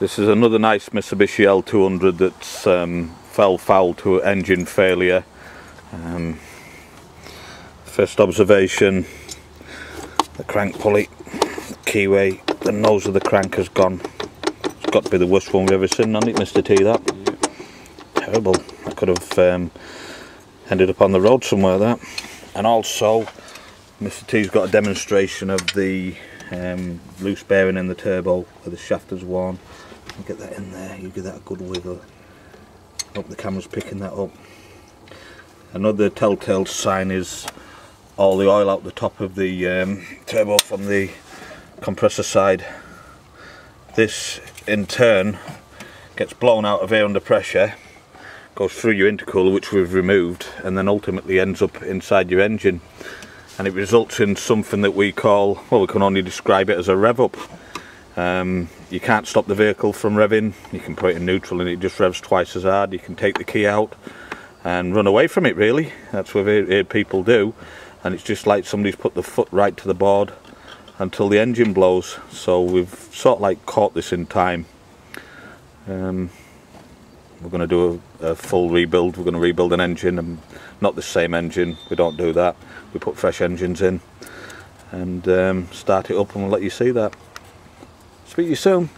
This is another nice Mitsubishi L200 that's um, fell foul to engine failure. Um, first observation, the crank pulley, the keyway, the nose of the crank has gone. It's got to be the worst one we've ever seen on it, Mr T, that. Yeah. Terrible. I could have um, ended up on the road somewhere, that. And also, Mr T's got a demonstration of the um, loose bearing in the turbo where the shaft is worn get that in there, you give that a good wiggle. Hope the camera's picking that up. Another telltale sign is all the oil out the top of the um, turbo from the compressor side. This in turn gets blown out of here under pressure, goes through your intercooler which we've removed and then ultimately ends up inside your engine and it results in something that we call, well we can only describe it as a rev up. Um, you can't stop the vehicle from revving, you can put it in neutral and it just revs twice as hard, you can take the key out and run away from it really, that's what people do. And it's just like somebody's put the foot right to the board until the engine blows. So we've sort of like caught this in time. Um, we're going to do a, a, full rebuild. We're going to rebuild an engine and not the same engine. We don't do that. We put fresh engines in and um, start it up and we'll let you see that. Speak to you soon.